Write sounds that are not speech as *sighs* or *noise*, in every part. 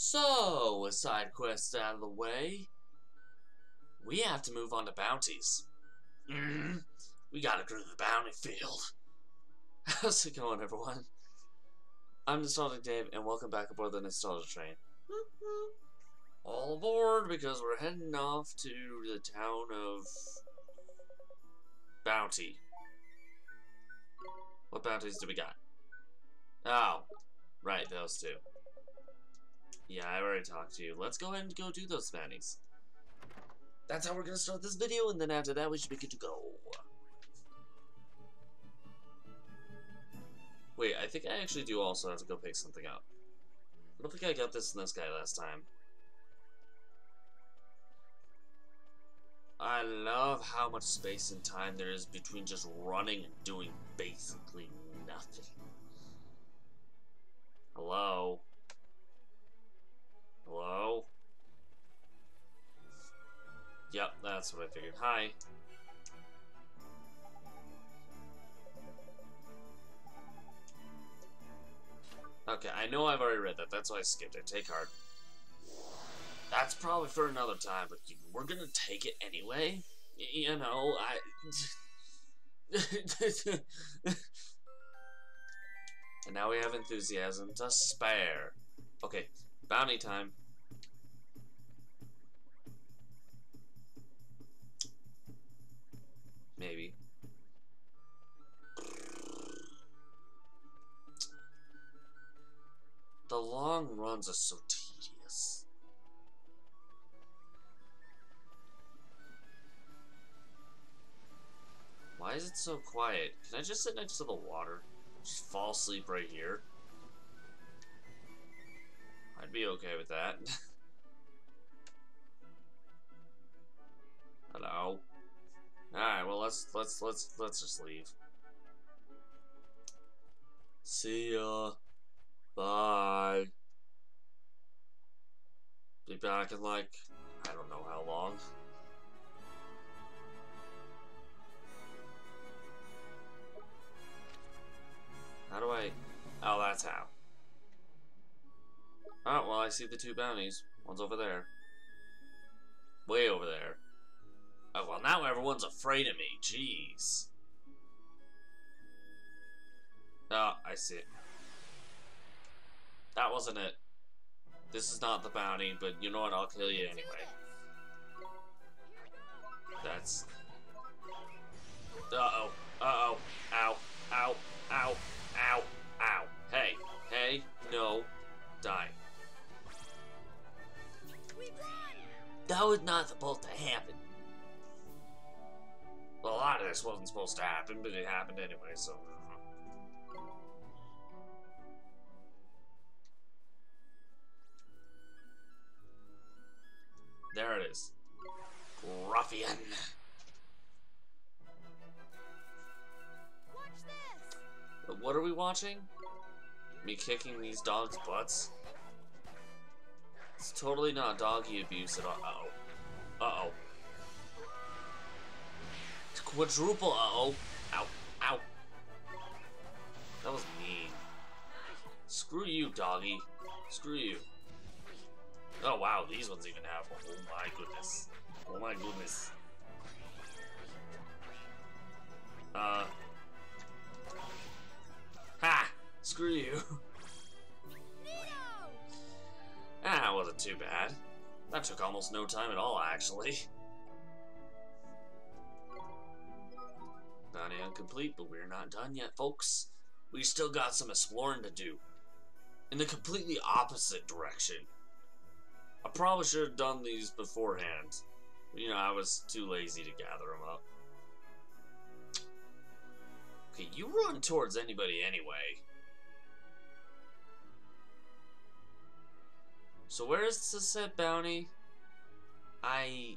So, with side quests out of the way, we have to move on to bounties. Mm, we gotta go to the bounty field. *laughs* How's it going, everyone? I'm Nostalgic Dave, and welcome back aboard the Nostalgia Train. *laughs* All aboard, because we're heading off to the town of... Bounty. What bounties do we got? Oh, right, those two. Yeah, I've already talked to you. Let's go ahead and go do those bounties. That's how we're gonna start this video, and then after that, we should be good to go. Wait, I think I actually do also have to go pick something up. I don't think I got this in this guy last time. I love how much space and time there is between just running and doing basically nothing. Hello? Hello? Yep, that's what I figured. Hi. Okay, I know I've already read that. That's why I skipped it. Take heart. That's probably for another time, but we're gonna take it anyway. You know, I... *laughs* and now we have enthusiasm to spare. Okay, bounty time. Maybe. The long runs are so tedious. Why is it so quiet? Can I just sit next to the water? Just fall asleep right here? I'd be okay with that. *laughs* Hello? Alright, well let's let's let's let's just leave. See ya. Bye. Be back in like I don't know how long. How do I Oh that's how. Oh well I see the two bounties. One's over there. Way over there. Oh, well, now everyone's afraid of me. Jeez. Oh, I see. That wasn't it. This is not the bounty, but you know what? I'll kill you anyway. That's... Uh-oh. Uh-oh. Ow. Ow. Ow. Ow. Ow. Hey. Hey. No. Die. That was not supposed to happen. Well, a lot of this wasn't supposed to happen, but it happened anyway, so... Uh-huh. There it is. Ruffian. Watch this. What are we watching? Me kicking these dogs' butts? It's totally not doggy abuse at all. Uh-oh. Uh-oh. Quadruple uh-oh. Ow. Ow. That was mean. Screw you, doggy. Screw you. Oh, wow, these ones even have. Oh my goodness. Oh my goodness. Uh. Ha! Screw you. *laughs* Ah, wasn't too bad. That took almost no time at all, actually. Bounty incomplete, but we're not done yet, folks. We still got some exploring to do. In the completely opposite direction. I probably should have done these beforehand. You know, I was too lazy to gather them up. Okay, you run towards anybody anyway. So where is the set bounty? I...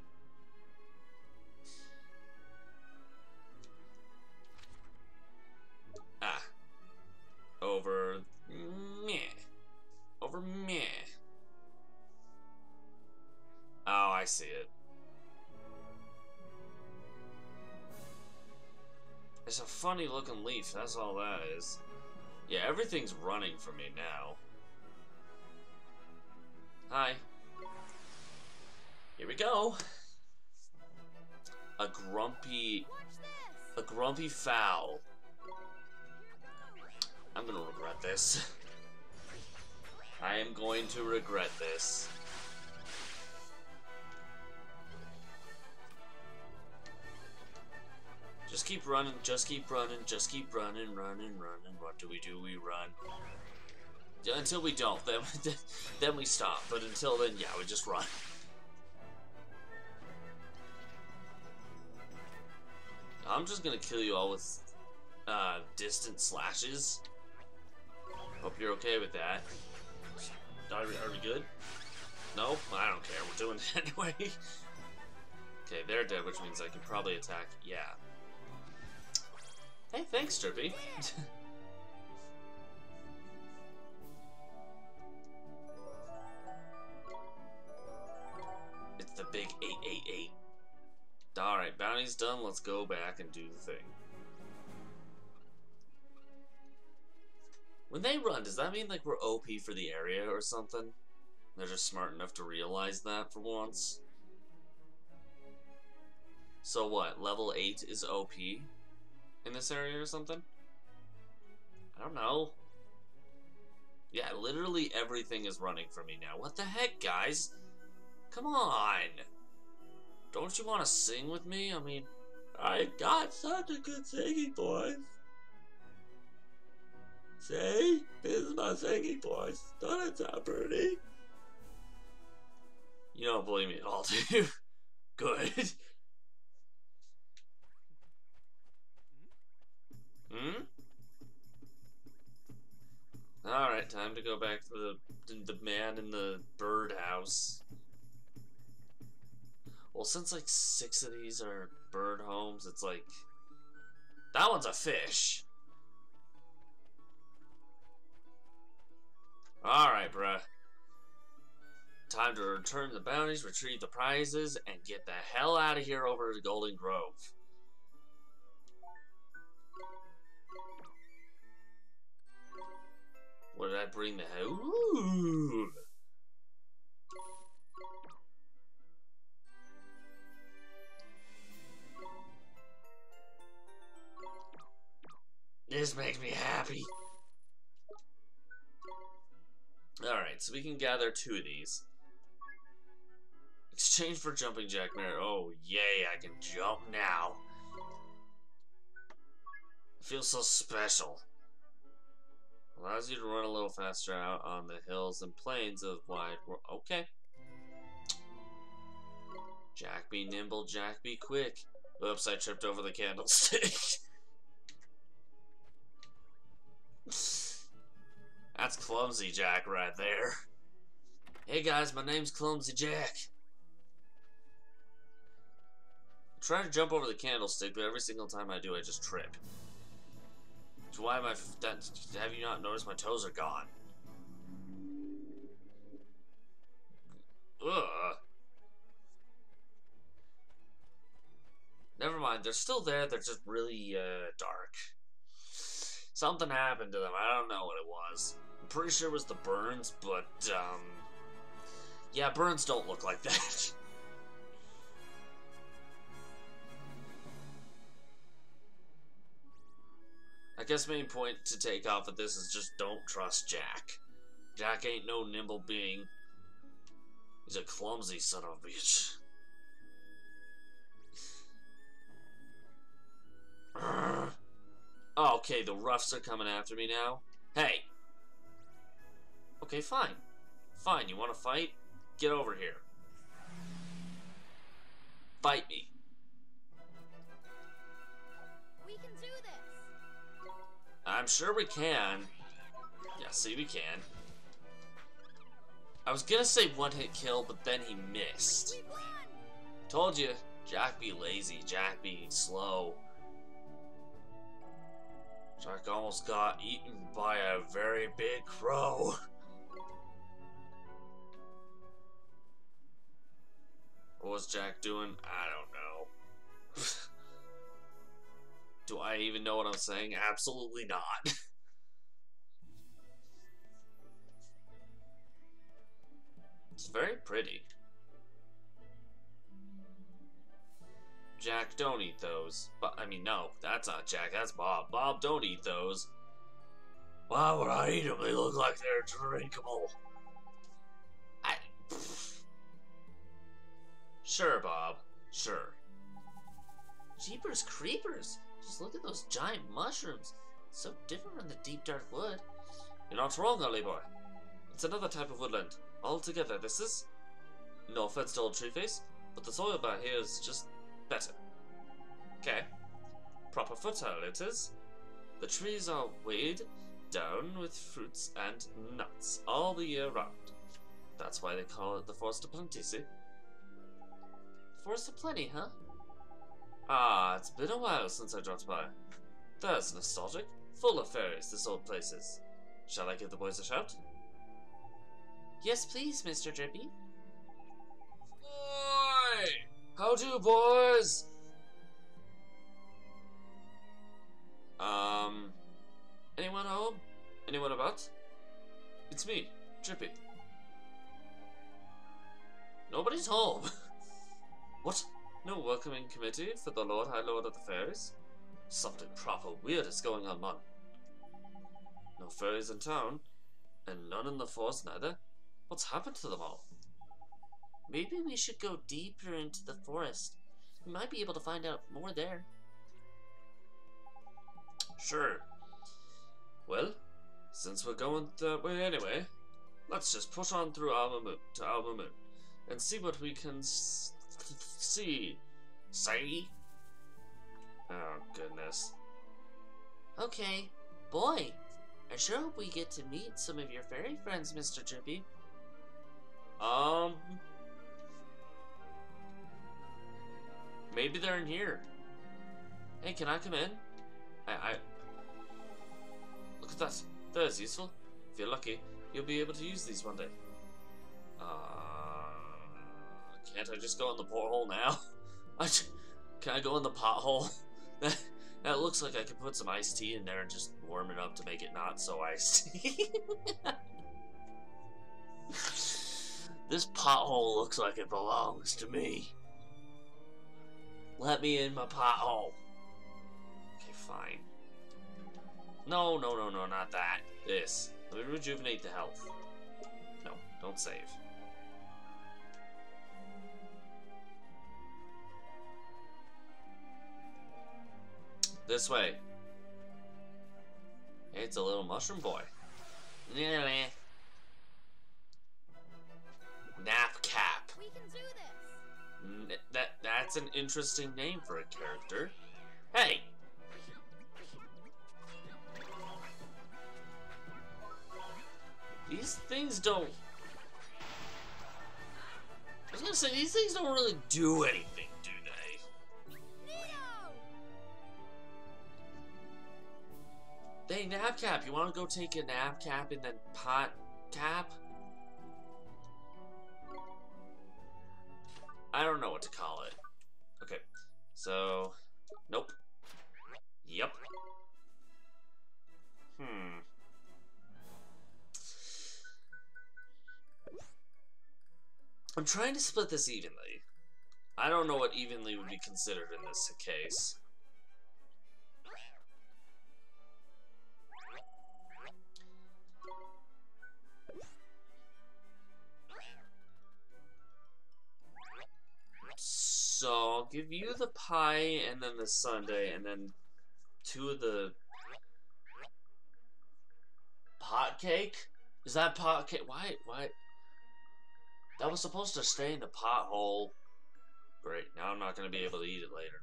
Over... Meh. Over meh. Oh, I see it. It's a funny looking leaf, that's all that is. Yeah, everything's running for me now. Hi. Here we go. A grumpy... A grumpy fowl. I'm gonna regret this. I am going to regret this. Just keep running, just keep running, just keep running, running, running. What do we do? We run. Until we don't, then, *laughs* then we stop. But until then, yeah, we just run. I'm just gonna kill you all with uh, distant slashes. Hope you're okay with that. Are we, are we good? No? I don't care. We're doing it *laughs* anyway. okay, they're dead, which means I can probably attack. Yeah. Hey, thanks, Derpy. *laughs* it's the big 888. Alright, bounty's done. Let's go back and do the thing. When they run, does that mean like we're OP for the area or something? They're just smart enough to realize that for once. So what, level 8 is OP in this area or something? I don't know. Yeah, literally everything is running for me now. What the heck, guys? Come on! Don't you want to sing with me? I mean, I got such a good singing voice. See? This is my singing voice. Don't it sound pretty? You don't believe me at all, *laughs* do you? Good. Hmm? Alright, time to go back to the, the man in the birdhouse. Well, since like six of these are bird homes, it's like... That one's a fish. Alright, bruh. Time to return the bounties, retrieve the prizes, and get the hell out of here over to Golden Grove. What did I bring the hell? This makes me happy. Alright, so we can gather two of these. Exchange for jumping jack mirror. Oh, yay, I can jump now. I feel so special. Allows you to run a little faster out on the hills and plains of wide world. Okay. Jack be nimble, Jack be quick. Oops, I tripped over the candlestick. *laughs* That's Clumsy Jack right there. Hey guys, my name's Clumsy Jack. I try to jump over the candlestick, but every single time I do, I just trip. So why am I... That, have you not noticed my toes are gone? Ugh. Never mind, they're still there, they're just really, uh, dark. Something happened to them, I don't know what it was pretty sure it was the burns, but, um... Yeah, burns don't look like that. *laughs* I guess main point to take off of this is just don't trust Jack. Jack ain't no nimble being. He's a clumsy son of a bitch. oh, *laughs* okay, the roughs are coming after me now. Hey, Okay, fine. Fine, you want to fight? Get over here. Fight me. We can do this. I'm sure we can. Yeah, see, we can. I was gonna say one hit kill, but then he missed. Told you, Jack be lazy, Jack be slow. Jack almost got eaten by a very big crow. *laughs* What was Jack doing? I don't know. *laughs* Do I even know what I'm saying? Absolutely not. *laughs* It's very pretty. Jack, don't eat those. But I mean, no, that's not Jack. That's Bob. Bob, don't eat those. Why would I eat them? They look like they're drinkable. I. Sure, Bob. Sure. Jeepers creepers! Just look at those giant mushrooms. So different from the deep dark wood. You're not wrong, Ollie boy. It's another type of woodland. Altogether, this is. No offense to old Treeface, but the soil back here is just better. Okay. Proper fertile it is. The trees are weighed down with fruits and nuts all the year round. That's why they call it the Forest of Plenty, see? Forest of Plenty, huh? Ah, it's been a while since I dropped by. That's nostalgic. Full of fairies, this old place is. Shall I give the boys a shout? Yes, please, Mr. Drippy. Boy! How do, you boys? Um, anyone home? Anyone about? It's me, Drippy. Nobody's home. *laughs* what? No welcoming committee for the Lord High Lord of the Fairies? Something proper weird is going on, man. No fairies in town, and none in the forest neither. What's happened to them all? Maybe we should go deeper into the forest. We might be able to find out more there. Sure. Well, since we're going that way anyway, let's just push on through Al Mamoon to Al Mamoon and see what we can see. See? Oh, goodness. Okay. Boy, I sure hope we get to meet some of your fairy friends, Mr. Drippy. Um. Maybe they're in here. Hey, can I come in? I, I. Look at that. That is useful. If you're lucky, you'll be able to use these one day. Uh. Can't I just go in the porthole now? *laughs* I can I go in the pothole? *laughs* that, that looks like I could put some iced tea in there and just warm it up to make it not so tea. *laughs* this pothole looks like it belongs to me. Let me in my pothole. Okay, fine. No, no, no, no, not that. This. Let me rejuvenate the health. No, don't save. This way. Hey, it's a little mushroom boy. Yeah. Nap cap. We can do this. Mm, N- that that's an interesting name for a character. Hey. These things don't. I was gonna say these things don't really do anything, cap, you want to go take a nap cap and then pot cap? I don't know what to call it. Okay, so nope. Yep. Hmm. I'm trying to split this evenly. I don't know what evenly would be considered in this case. So I'll give you the pie and then the sundae and then two of the pot cake. Is that pot cake? Why? Why? That was supposed to stay in the pothole. Great. Now I'm not gonna be able to eat it later.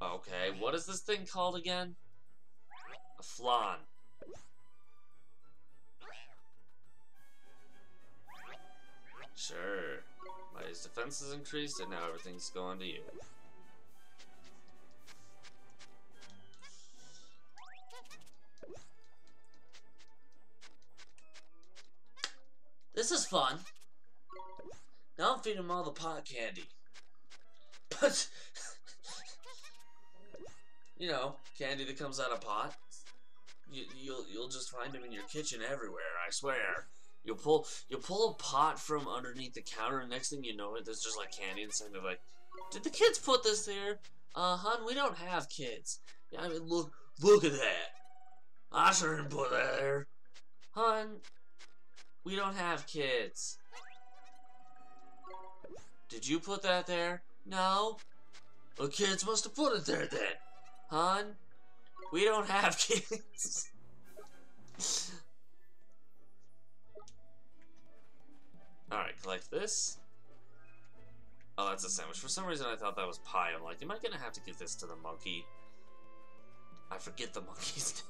Okay, what is this thing called again? A flan. Sure. My defense has increased and now everything's going to you. This is fun. Now I'm feeding him all the pot candy. But, you know, candy that comes out of pot. you, you'll you'll just find them in your kitchen everywhere. I swear. You'll pull you'll pull a pot from underneath the counter, and next thing you know, it there's just like candy inside. They're like, "Did the kids put this there?" Uh, hun, we don't have kids. Yeah, I mean, look look at that. I sure didn't put that there. Hun, we don't have kids. Did you put that there? No. The kids must have put it there then. Hun, we don't have *laughs* kids. Alright, collect this. Oh, that's a sandwich. For some reason, I thought that was pie. I'm like, am I gonna have to give this to the monkey? I forget the *laughs* monkey's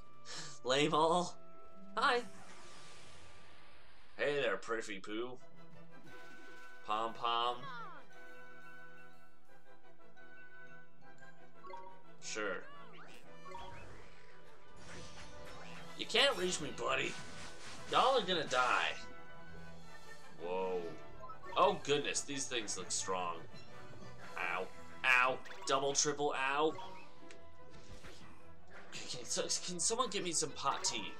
name. Lame all. Hi. Hey there, Priffy Poo. Pom Pom. Sure. You can't reach me, buddy. Y'all are gonna die. Whoa. Oh goodness, these things look strong. Ow. Ow. Double, triple, ow. Can, so, can someone give me some pot tea?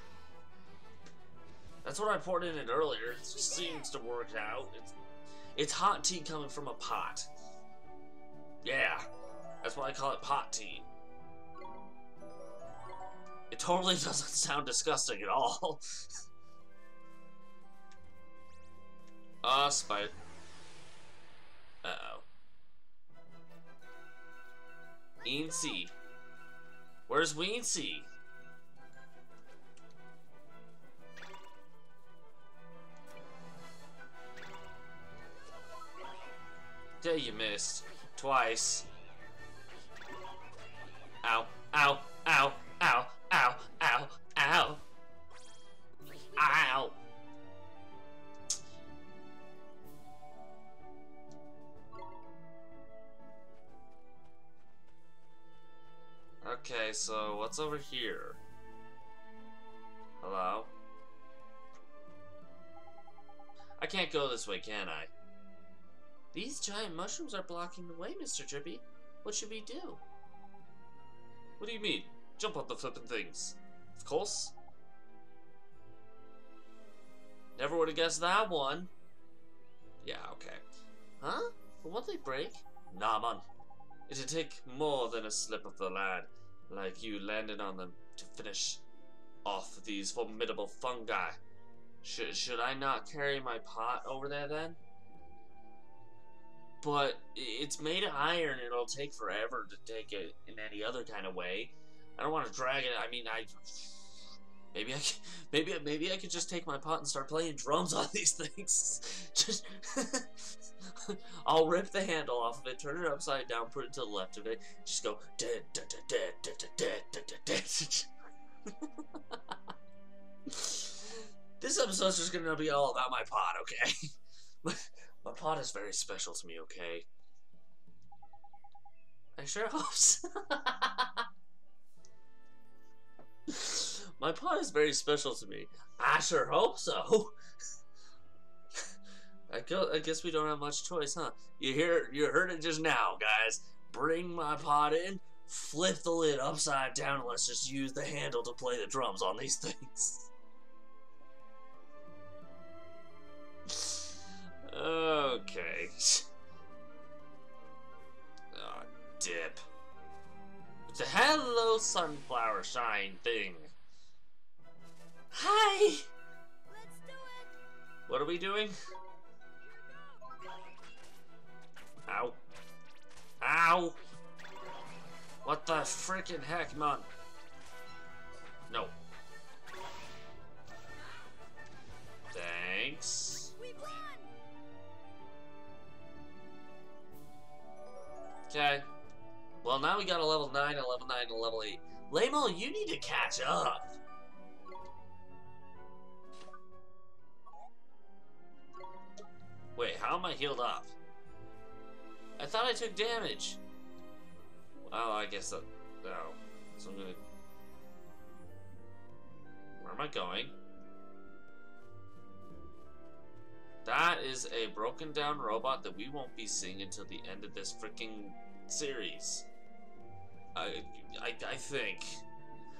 That's what I poured in it earlier. It just seems to work out. It's, it's hot tea coming from a pot. Yeah. That's why I call it pot tea. It totally *laughs* doesn't sound disgusting at all. *laughs* Ah, uh, spider. Uh-oh. Weensy. Where's Weensy? There you missed. Twice. Ow, ow, ow, ow, ow, ow, ow. Ow. Okay, so what's over here? Hello? I can't go this way, can I? These giant mushrooms are blocking the way, Mr. Drippy. What should we do? What do you mean? Jump on the flippin' things. Of course. Never would have guessed that one. Yeah, okay. Huh? But won't they break? Nah, man. It'd take more than a slip of the lad like you landed on them to finish off these formidable fungi. Should, should I not carry my pot over there then? But it's made of iron. It'll take forever to take it in any other kind of way. I don't want to drag it. I mean, I maybe I could, maybe maybe I could just take my pot and start playing drums on these *laughs* things. just *laughs* *laughs* I'll rip the handle off of it, turn it upside down, put it to the left of it, just go dead, dead, dead, dead, dead, dead, dead. This episode's just gonna be all about my pot, okay? *laughs* my pot is very special to me, okay? I sure hope so. *laughs* my pot is very special to me. I sure hope so. I, go, I guess we don't have much choice, huh? You hear, you heard it just now, guys. Bring my pot in, flip the lid upside down, and let's just use the handle to play the drums on these things. okay. Oh, dip. It's a hello sunflower shine thing. Hi! Let's do it. What are we doing? Ow. Ow! What the freaking heck, man? No. Thanks. Okay. Well, now we got a level 9, a level 9, and a level 8. Lamo, you need to catch up. Wait, how am I healed up? I thought I took damage. Oh, I guess that. So I'm gonna. Where am I going? That is a broken down robot that we won't be seeing until the end of this freaking series. I, I, I think.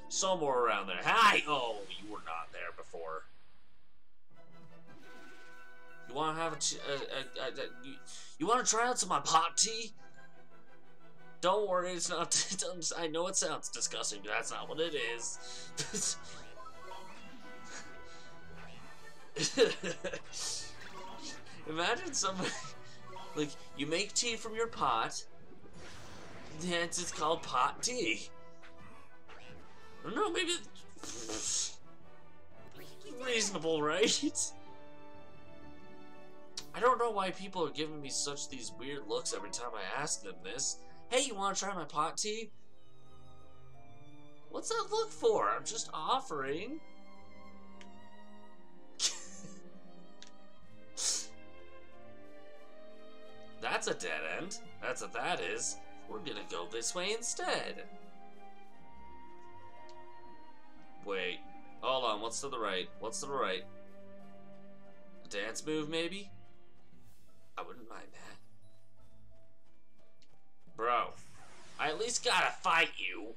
Somewhere around there. Hi! Oh, you were not there before. You want to have a, a, a, a, you, you want to try out some of my pot tea? Don't worry, it's not. *laughs* I know it sounds disgusting, but that's not what it is. *laughs* Imagine somebody like you make tea from your pot. Hence, it's called pot tea. Know, maybe reasonable, *laughs* right? I don't know why people are giving me such these weird looks every time I ask them this. Hey, you want to try my pot tea? What's that look for? I'm just offering. *laughs* That's a dead end. That's what that is. We're gonna go this way instead. Wait. Hold on, what's to the right? What's to the right? A dance move, maybe? I wouldn't mind that. Bro, I at least gotta fight you.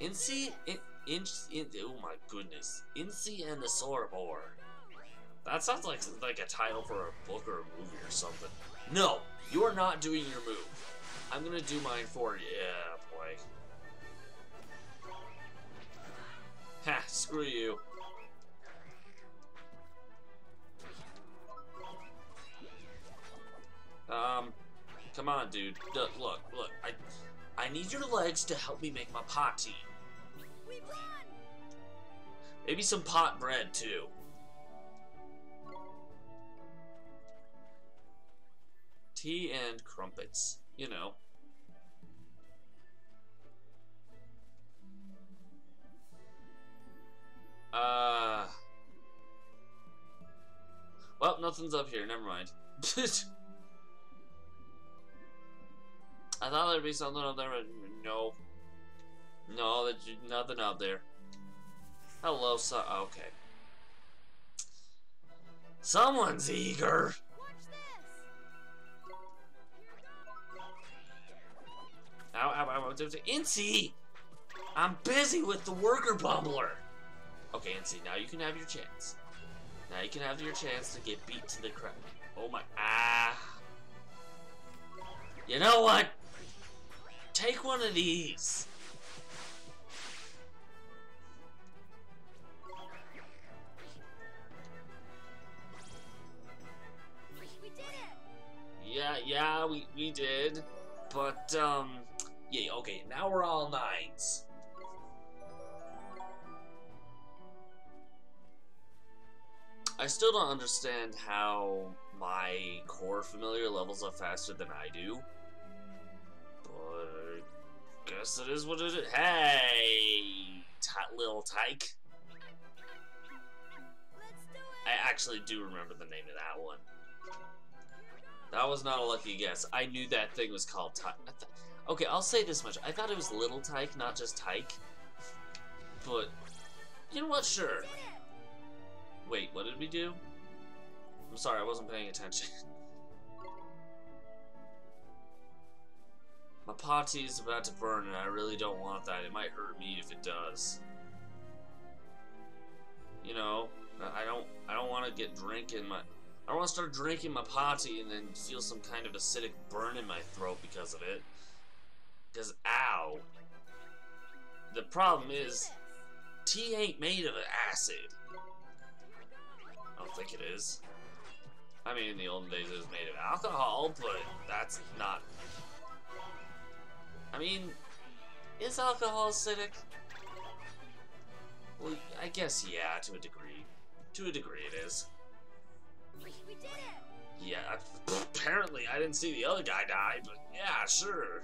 Incy, in, in, in, oh my goodness. Incy and the Sorobor. That sounds like like a title for a book or a movie or something. No, you are not doing your move. I'm gonna do mine for you. Yeah, boy. Ha, screw you. Um, come on, dude. look, look. I, I need your legs to help me make my pot tea. Maybe some pot bread too. Tea and crumpets, you know. Uh. Well, nothing's up here. Never mind. *laughs* I thought there'd be something up there, but no. No, there's nothing out there. Hello, so okay. Someone's eager. Ow, ow, ow, ow, Incy! I'm busy with the worker bumbler! Okay, Incy, now you can have your chance. Now you can have your chance to get beat to the crap. Oh my, ah. You know what? Take one of these. Yeah, yeah, we, we did. But, um, yeah, okay, now we're all nines. I still don't understand how my core familiar levels up faster than I do. Guess it is what it is. Hey, little tyke. I actually do remember the name of that one. That was not a lucky guess. I knew that thing was called Tyke. Okay, I'll say this much. I thought it was Little Tyke, not just Tyke. But, you know what? Sure. Wait, what did we do? I'm sorry, I wasn't paying attention. *laughs* My party is about to burn and I really don't want that. It might hurt me if it does. You know, I don't I don't want to get drinking my I don't want to start drinking my party and then feel some kind of acidic burn in my throat because of it. Because, ow. The problem is, tea ain't made of acid. I don't think it is. I mean, in the olden days it was made of alcohol, but that's not... I mean, is alcohol acidic? Well, I guess, yeah, to a degree. To a degree it is. Yeah, apparently I didn't see the other guy die, but yeah, sure.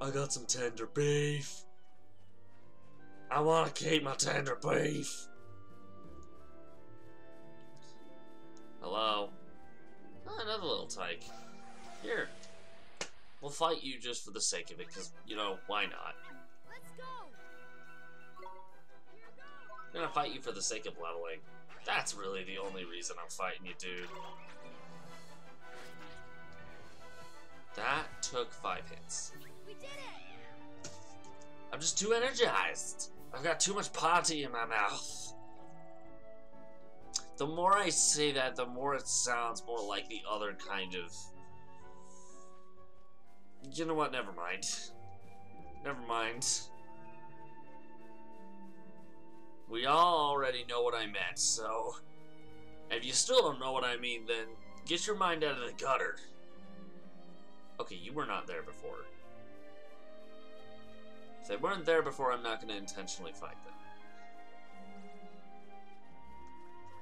I got some tender beef. I want to keep my tender beef. Hello? Oh, another little tyke. Here. We'll fight you just for the sake of it, because, you know, why not? Let's go. I'm gonna fight you for the sake of leveling. That's really the only reason I'm fighting you, dude. That took five hits. We did it! I'm just too energized. I've got too much party in my mouth. The more I say that, the more it sounds more like the other kind of. You know what? Never mind. Never mind. We all already know what I meant, so. If you still don't know what I mean, then get your mind out of the gutter. Okay, you were not there before. If they weren't there before, I'm not going to intentionally fight them.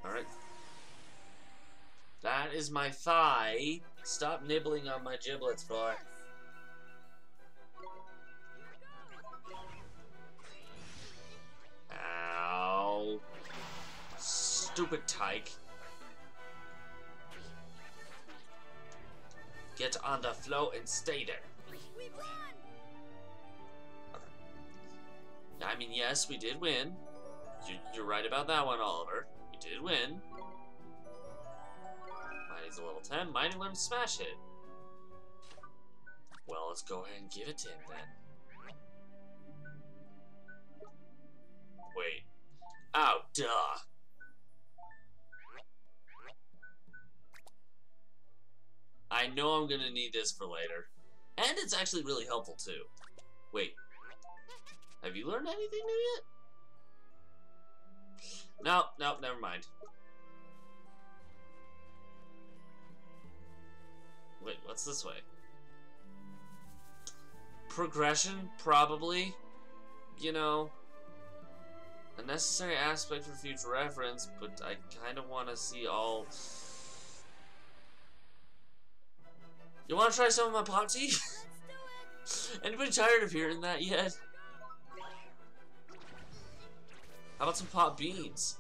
Alright. That is my thigh. Stop nibbling on my giblets, boy. Stupid tyke. Get on the flow and stay there. I mean, yes, we did win. You, you're right about that one, Oliver. We did win. Mighty's a level 10. Mighty learned to Smash Hit. Well, let's go ahead and give it to him then. Wait. Oh, duh. I know I'm gonna need this for later. And it's actually really helpful too. Wait, have you learned anything new yet? No, no, never mind. Wait, what's this way? Progression, probably. You know, a necessary aspect for future reference, but I kind of want to see all. You want to try some of my pot tea? Let's do it! Anybody tired of hearing that yet? How about some pot beans?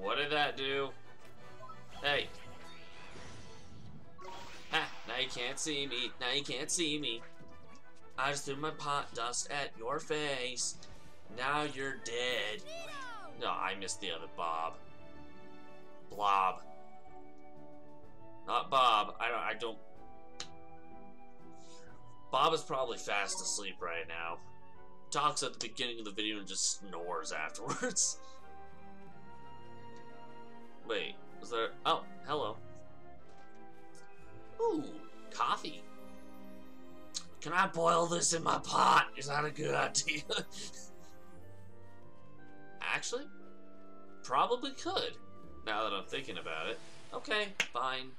What did that do? Hey. Ha, now you can't see me. Now you can't see me. I just threw my pot dust at your face. Now you're dead. No, I missed the other Bob. Blob. Not Bob. I don't. I don't. Bob is probably fast asleep right now. Talks at the beginning of the video and just snores afterwards. *laughs* Wait, was there? Oh, hello. Ooh, coffee. Can I boil this in my pot? Is that a good idea? *laughs* probably could. Now that I'm thinking about it. Okay, fine.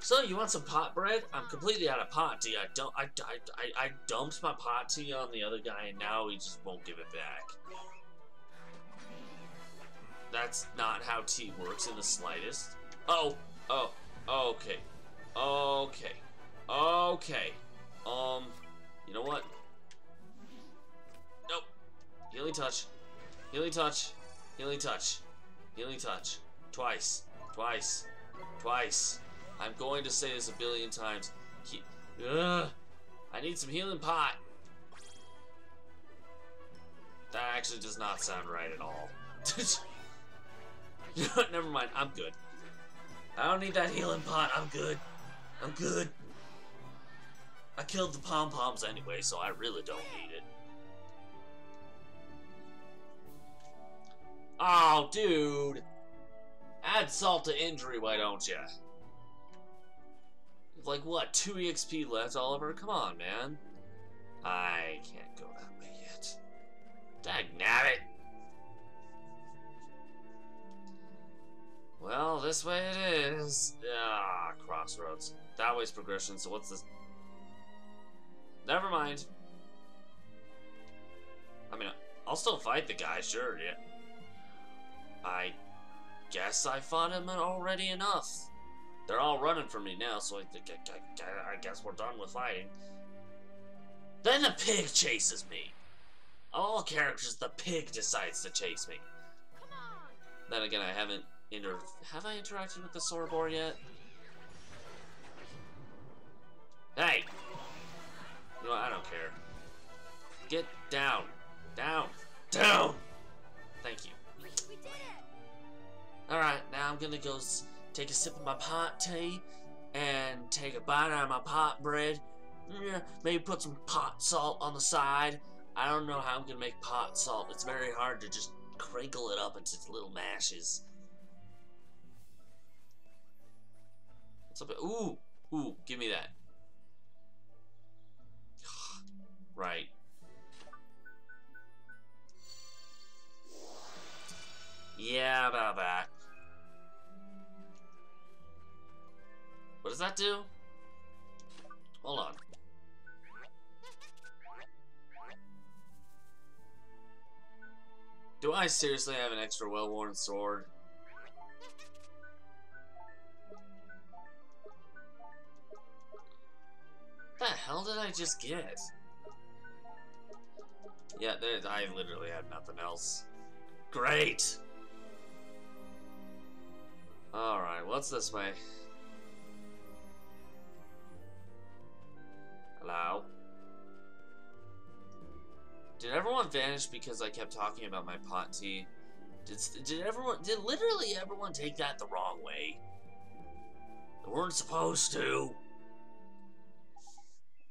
So you want some pot bread? I'm completely out of pot tea. I don't. I, I, I, I dumped my pot tea on the other guy, and now he just won't give it back. That's not how tea works in the slightest. Oh, oh, okay, okay, okay. Um, you know what? Nope. Healing touch. Healing touch. Healing touch. Healing touch. Twice. Twice. Twice. I'm going to say this a billion times. Ugh. I need some healing pot. That actually does not sound right at all. *laughs* Never mind, I'm good. I don't need that healing pot, I'm good. I'm good. I killed the pom-poms anyway, so I really don't need it. Oh, dude. Add salt to injury, why don't ya? Like, what, 2 EXP left, Oliver? Come on, man. I can't go that way yet. Dagnabbit! Well, this way it is. Ah, crossroads. That way's progression, so what's this? Never mind. I mean, I'll still fight the guy, sure, yeah. I guess I fought him already enough. They're all running from me now, so I, I, I guess we're done with fighting. Then the pig chases me. Of all characters, the pig decides to chase me. Then again, I haven't inter- have I interacted with the Sorobor yet? Hey! You know what? I don't care. Get down. Down. Down! Thank you. Alright, now I'm gonna go take a sip of my pot tea and take a bite out of my pot bread. Maybe put some pot salt on the side. I don't know how I'm gonna make pot salt. It's very hard to just crinkle it up into little mashes. Ooh, ooh, give me that. *sighs* right. Yeah, about that. What does that do? Hold on. Do I seriously have an extra well-worn sword? What The hell did I just get? Yeah, there, I literally had nothing else. Great! Alright, what's this way? Did everyone vanish because I kept talking about my pot tea? Did, did everyone, did literally everyone take that the wrong way? They weren't supposed to.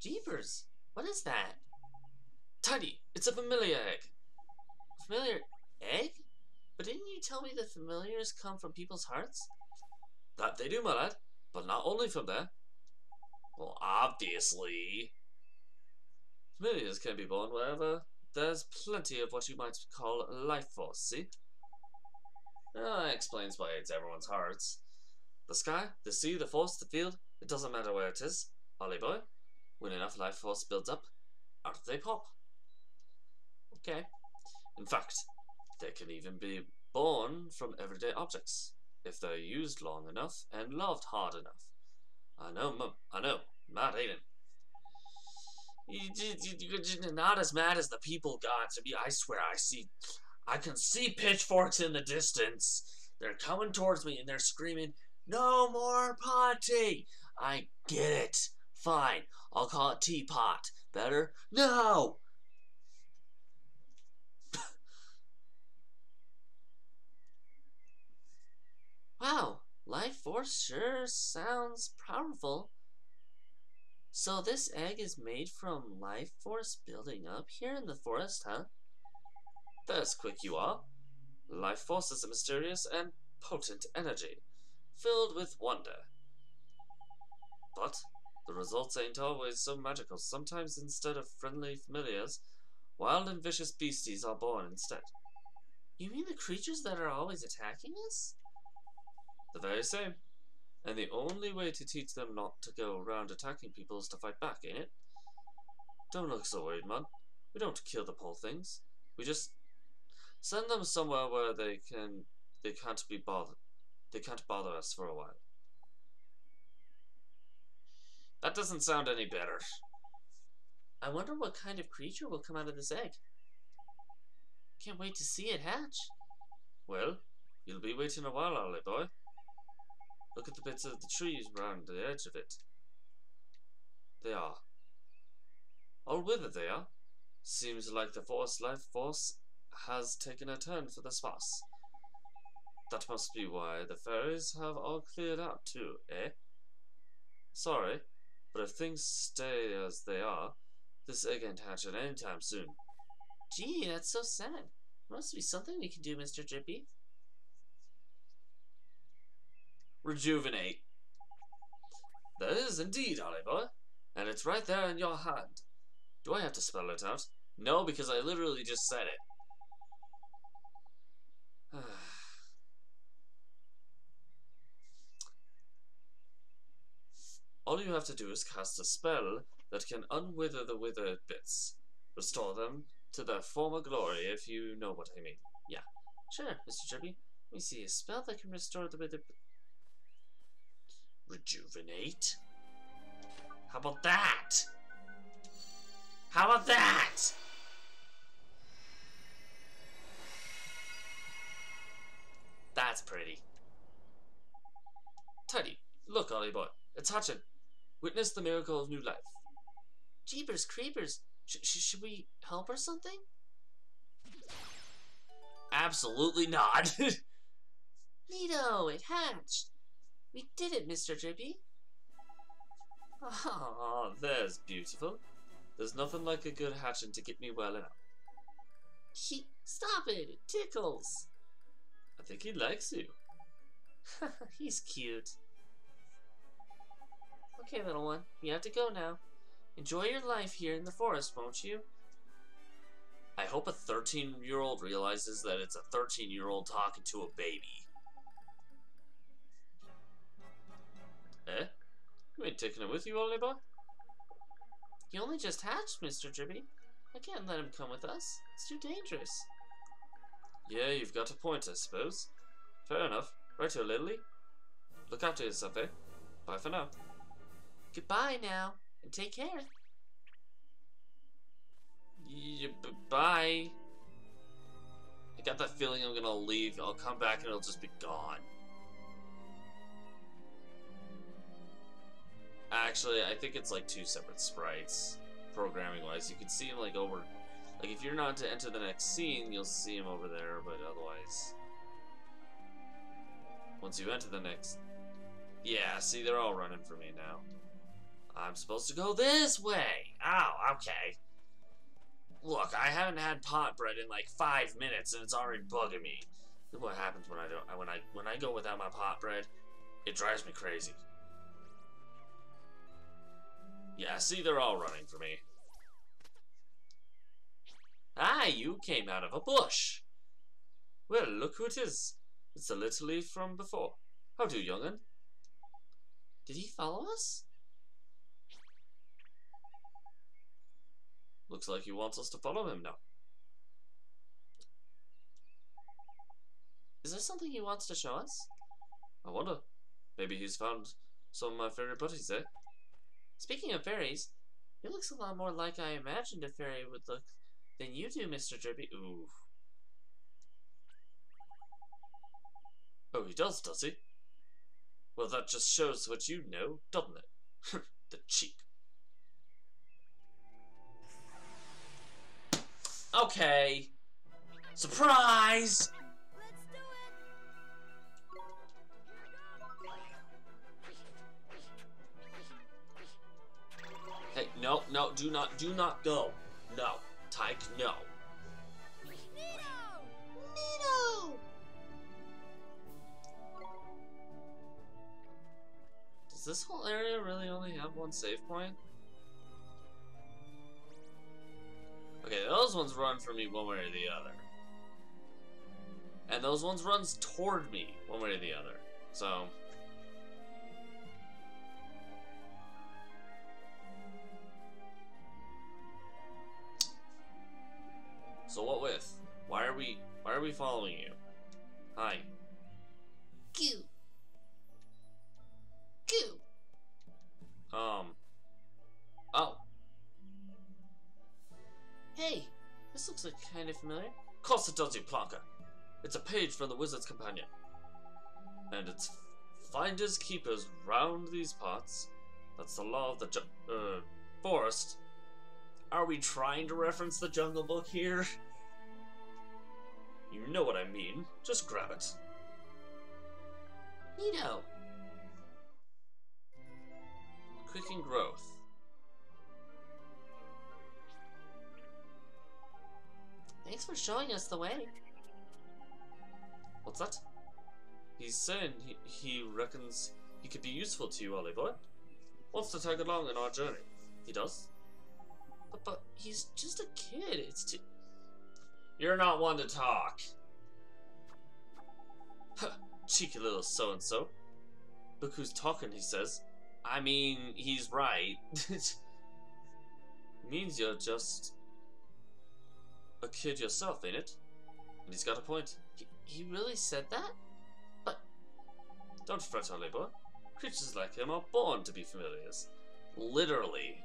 Jeepers, what is that? Tiny, it's a familiar egg. Familiar egg? But didn't you tell me the familiars come from people's hearts? That they do, my lad, but not only from there. Well, obviously. Familiars can be born wherever there's plenty of what you might call life force, see? Uh, that explains why it's everyone's hearts. The sky, the sea, the forest, the field, it doesn't matter where it is. Ollie boy, when enough life force builds up, out they pop. Okay. In fact, they can even be born from everyday objects, if they're used long enough and loved hard enough. I know, Mum. I know. Mad you're not as mad as the people got to be. I swear, I see. I can see pitchforks in the distance. They're coming towards me and they're screaming, No more potty! I get it. Fine. I'll call it teapot. Better? No! *laughs* wow, life force sure sounds powerful. So this egg is made from life force building up here in the forest, huh? That's quick you are. Life force is a mysterious and potent energy, filled with wonder. But the results ain't always so magical. Sometimes instead of friendly familiars, wild and vicious beasties are born instead. You mean the creatures that are always attacking us? The very same. And the only way to teach them not to go around attacking people is to fight back, ain't it? Don't look so worried, man. We don't kill the poor things. We just send them somewhere where they can they can't be bothered. They can't bother us for a while. That doesn't sound any better. I wonder what kind of creature will come out of this egg. Can't wait to see it hatch. Well, you'll be waiting a while, Ollie boy. Look at the bits of the trees round the edge of it. They are. All withered they are. Seems like the forest life force has taken a turn for the sparse. That must be why the fairies have all cleared out too, eh? Sorry, but if things stay as they are, this egg ain't hatching anytime soon. Gee, that's so sad. Must be something we can do, Mr. Drippy. Rejuvenate. There is indeed, boy. And it's right there in your hand. Do I have to spell it out? No, because I literally just said it. *sighs* All you have to do is cast a spell that can unwither the withered bits. Restore them to their former glory, if you know what I mean. Yeah. Sure, Mr. Drippy. Let me see. A spell that can restore the withered... Rejuvenate? How about that? How about that? That's pretty. Teddy, look, Ollie boy. It's Hutchin. Witness the miracle of new life. Jeepers creepers. Sh sh should we help or something? Absolutely not. *laughs* Neato, it hatched. We did it, Mr. Drippy. Ah, there's beautiful. There's nothing like a good hatching to get me well enough. He, stop it, it tickles. I think he likes you. *laughs* He's cute. Okay, little one, you have to go now. Enjoy your life here in the forest, won't you? I hope a 13 year old realizes that it's a 13 year old talking to a baby. Eh? You ain't taking it with you, Oliver? He only just hatched, Mr. Drippy. I can't let him come with us. It's too dangerous. Yeah, you've got a point, I suppose. Fair enough. Righto, Lily. Look after yourself, eh? Bye for now. Goodbye now, and take care. Yeah, bye. I got that feeling I'm gonna leave. I'll come back and it'll just be gone. Actually, I think it's like two separate sprites, programming wise. You can see him like over. Like if you're not to enter the next scene, you'll see him over there, but otherwise. Once you enter the next. Yeah, see, they're all running for me now. I'm supposed to go this way. Oh, okay. Look, I haven't had pot bread in like five minutes, and it's already bugging me. Look what happens when I don't when I when I go without my pot bread. It drives me crazy. Yeah, see, they're all running for me. Ah, you came out of a bush. Well, look who it is. It's the little leaf from before. How do, you, young'un? Did he follow us? Looks like he wants us to follow him now. Is there something he wants to show us? I wonder. Maybe he's found some of my favorite buddies, eh? Speaking of fairies, he looks a lot more like I imagined a fairy would look than you do, Mr. Drippy. Ooh. Oh, he does, does he? Well, that just shows what you know, doesn't it? *laughs* the cheek. Okay. Surprise! No, no, do not, do not go. No. Tyke, no. Nito! Nito! Does this whole area really only have one save point? Okay, those ones run for me one way or the other. And those ones runs toward me one way or the other. So... So what with? Why are we why are we following you? Hi. Goo. Goo. Um. Oh. Hey, this looks like kind of familiar. Of course it does, you plonker. It's a page from the Wizard's Companion. And it's finders keepers round these parts. That's the law of the uh, forest. Are we trying to reference the Jungle Book here? *laughs* You know what I mean. Just grab it. Neato. Quicken growth. Thanks for showing us the way. What's that? He's saying he, he reckons he could be useful to you, boy. Wants to tag along in our journey. He does? But, but he's just a kid. It's too... You're not one to talk. Huh, cheeky little so-and-so. Look who's talking, he says. I mean, he's right. *laughs* Means you're just a kid yourself, ain't it? And he's got a point. He, he really said that? But... Don't fret, boy. Creatures like him are born to be familiars. Literally.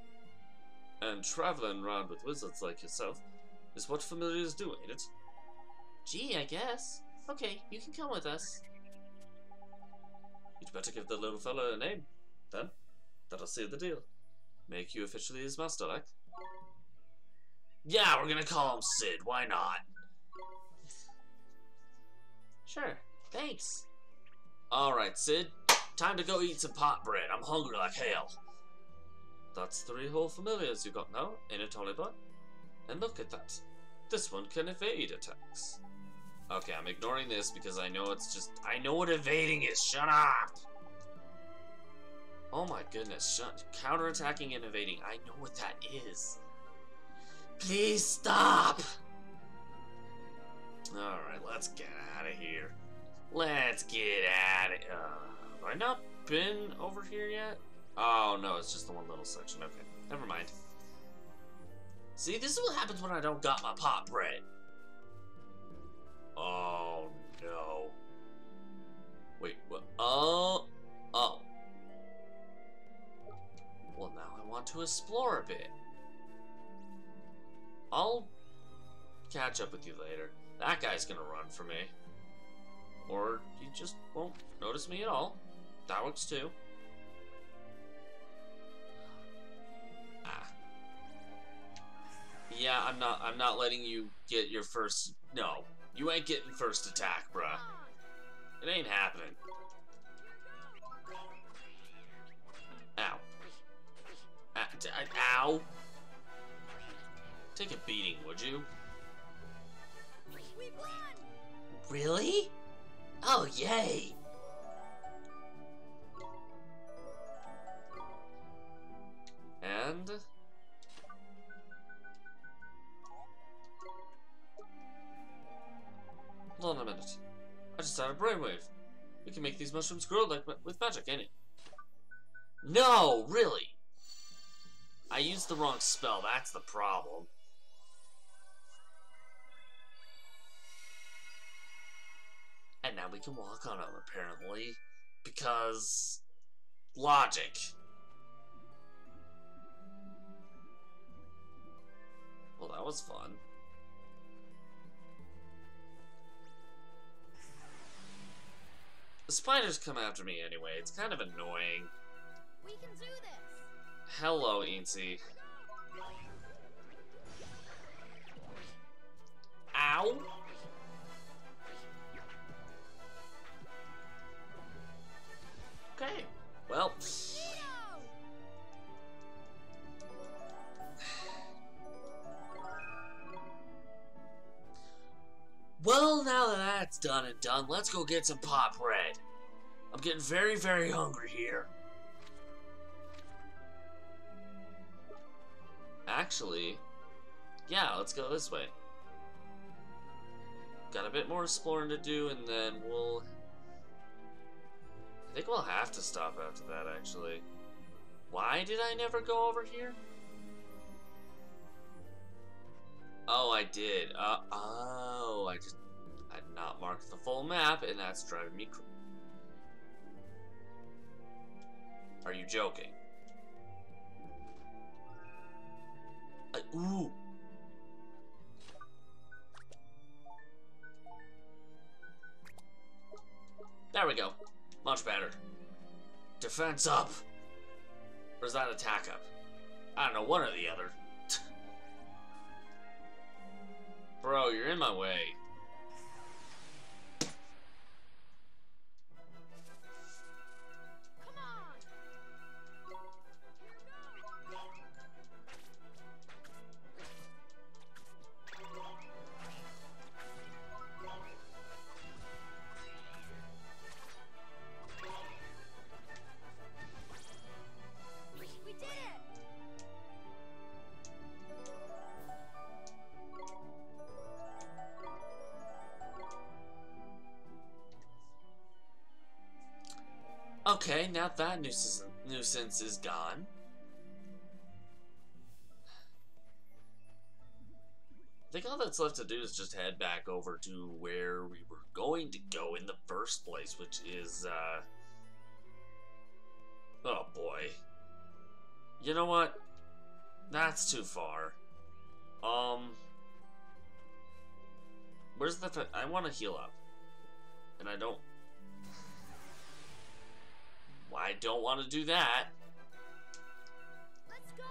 And traveling around with wizards like yourself is what familiars do, ain't it? Gee, I guess. Okay, you can come with us. You'd better give the little fellow a name, then. That'll seal the deal. Make you officially his master, like. Yeah, we're gonna call him Sid, why not? Sure, thanks. Alright, Sid. Time to go eat some pot bread. I'm hungry like hell. That's three whole familiars you got now, ain't it, Tollybutt? And look at that. This one can evade attacks. Okay, I'm ignoring this because I know it's just... I know what evading is. Shut up! Oh my goodness, shut... Counterattacking and evading. I know what that is. Please stop! Alright, let's get out of here. Let's get out of... Uh, have I not been over here yet? Oh, no, it's just the one little section. Okay, never mind. See, this is what happens when I don't got my pot bread. Oh, no. Wait, what? Oh, oh. Well, now I want to explore a bit. I'll catch up with you later. That guy's gonna run for me. Or he just won't notice me at all. That works too. Yeah, I'm not I'm not letting you get your first no. You ain't getting first attack, bruh. It ain't happening. Ow. Ah, ah, ow. Take a beating, would you? Really? Oh, yay! I just had a brainwave. We can make these mushrooms grow like with magic, ain't it? No, really! I used the wrong spell, that's the problem. And now we can walk on them, apparently. Because... Logic. Well, that was fun. The spiders come after me anyway. It's kind of annoying. We can do this. Hello, Eensy. Ow! Okay. That's done and done, let's go get some pot bread. I'm getting very, very hungry here. Actually, yeah, let's go this way. Got a bit more exploring to do, and then we'll I think we'll have to stop after that, actually. Why did I never go over here? Oh, I did. Uh, oh, I just... I did not mark the full map, and that's driving me crazy. Are you joking? I, ooh. There we go. Much better. Defense up. Or is that attack up? I don't know, one or the other. *laughs* Bro, you're in my way. Okay, now that nuisance, nuisance is gone. I think all that's left to do is just head back over to where we were going to go in the first place, which is, uh... Oh boy. You know what? That's too far. Um... Where's the... I want to heal up. And I don't I don't want to do that. Let's go.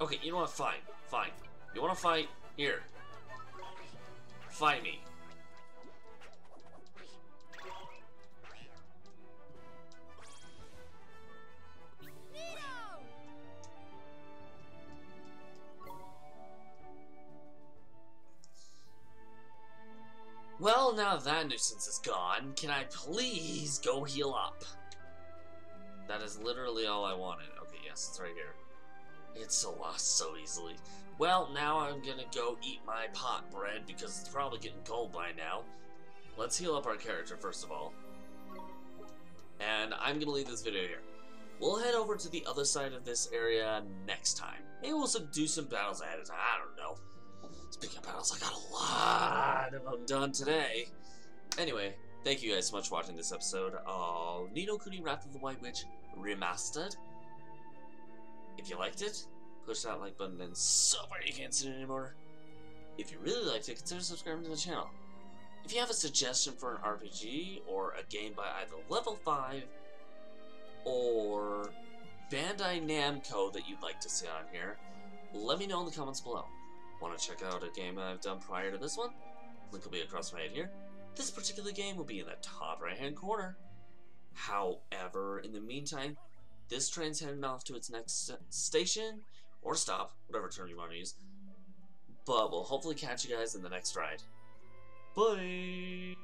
Okay, you know what? Fine. Fine. You want to fight? Here. Fight me. Well, now that nuisance is gone, can I please go heal up? That is literally all I wanted. Okay, yes, it's right here. It's so lost so easily. Well, now I'm gonna go eat my pot bread because it's probably getting cold by now. Let's heal up our character first of all. And I'm gonna leave this video here. We'll head over to the other side of this area next time. Maybe we'll do some battles ahead of time. I don't know. Speaking of battles, I got a lot of them done today. Anyway, thank you guys so much for watching this episode of Ni No Kuni Wrath of the White Witch Remastered. If you liked it, push that like button and so far you can't see it anymore. If you really liked it, consider subscribing to the channel. If you have a suggestion for an RPG or a game by either Level 5 or Bandai Namco that you'd like to see on here, let me know in the comments below. Want to check out a game I've done prior to this one? Link will be across my head here. This particular game will be in the top right hand corner. However, in the meantime, this train's heading off to its next station or stop, whatever term you want to use. But we'll hopefully catch you guys in the next ride. Bye!